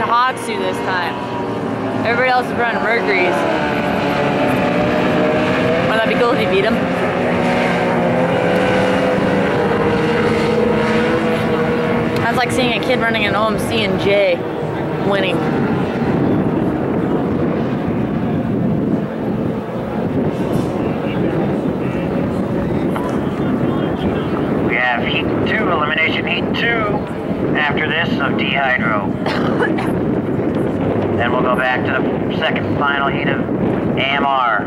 Tohatsu this time. Everybody else is running Mercury's. Wouldn't that be cool if you beat him? That's like seeing a kid running an OMC and J winning. We have heat two, elimination heat two after this of D Hydro. then we'll go back to the second final heat of AMR.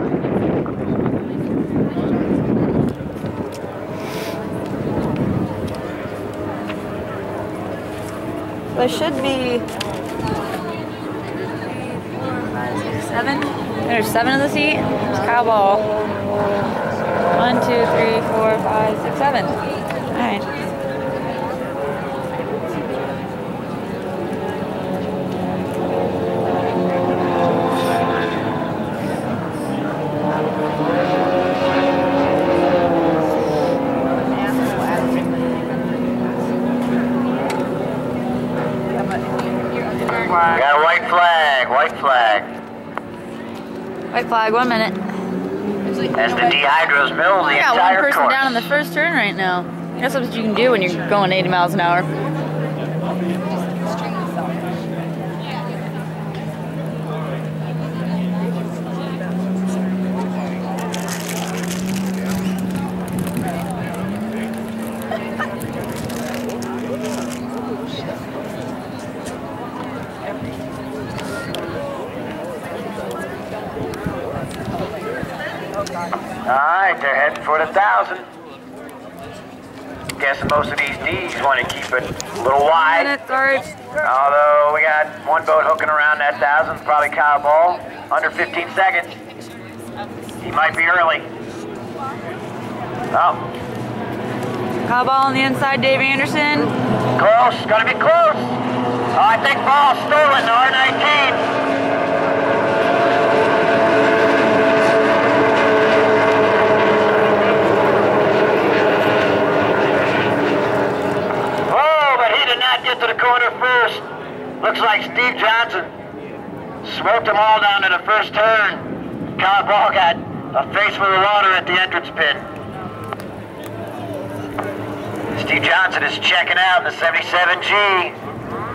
There should be seven. There's seven of the seat. There's Kyle Ball. One, two, three, four, five, six, seven. All right. We got a white flag, white flag. White flag. One minute. As the D Hydros mill the I got entire one person course. down in the first turn right now. That's what you can do when you're going 80 miles an hour. Alright, they're heading for the thousand. Guessing most of these D's want to keep it a little wide. Although we got one boat hooking around that thousand, probably Kyle Ball, under 15 seconds. He might be early. Oh, Kyle Ball on the inside, Dave Anderson. close, gotta be close. Oh, I think Ball stolen the R19. Oh, but he did not get to the corner first. Looks like Steve Johnson smoked them all down to the first turn. Kyle Ball got a face full of water at the entrance pin. Steve Johnson is checking out in the 77G.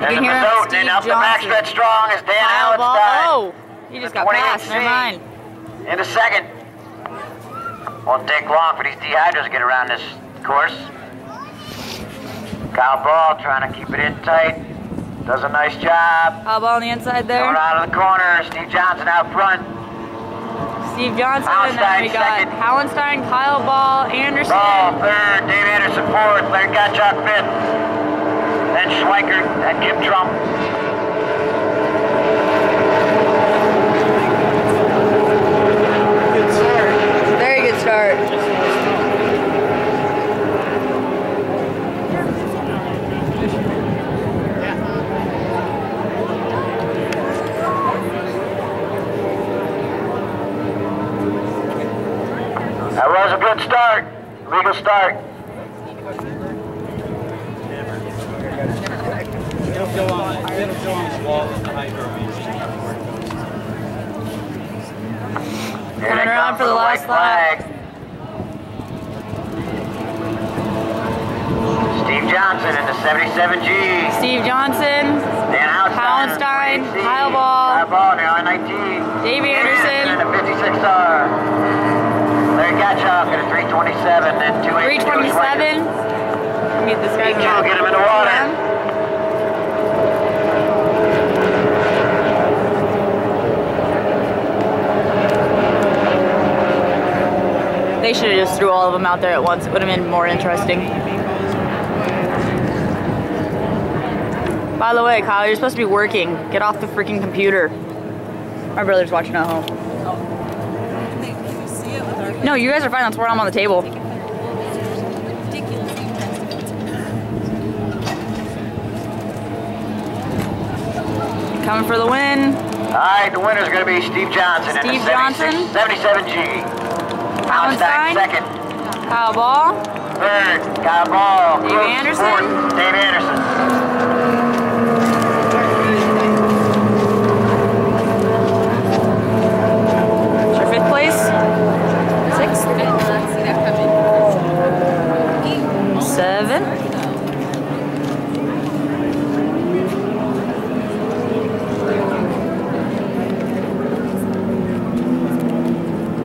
And the boat and up the backstretch strong is Dan. Hallenstein. Oh, he just got passed. Never mind. In a second. Won't take long for these D Hydros to get around this course. Kyle Ball trying to keep it in tight. Does a nice job. Ball on the inside there. Going out of the corner. Steve Johnson out front. Steve Johnson, and then we got second. Hallenstein, Kyle Ball, Anderson. Ball third. Dave Anderson fourth. Larry Gottschalk fifth. Then Schweikert and Kim Trump. Very good start. That was a good start. Legal start. It'll go on, it'll go on the wall with the. Here Coming around for the last flag. Steve Johnson in the 77G. Steve Johnson, Dan. Hallenstein, Kyle Ball. Kyle Ball, now on 19. Dave Anderson. In the 56R. Larry at a 327 and 282. 327. Meet this guy. Get him in the water. They should have just threw all of them out there at once. It would have been more interesting. By the way, Kyle, you're supposed to be working. Get off the freaking computer. My brother's watching at home. No, you guys are fine. That's where I'm on the table. Coming for the win. All right, the winner's going to be Steve Johnson Steve the 76 Johnson. 77G. Hallenstein. second. Kyle Ball. Third, Kyle Ball. Dave Anderson. fourth, Dave Anderson. seven.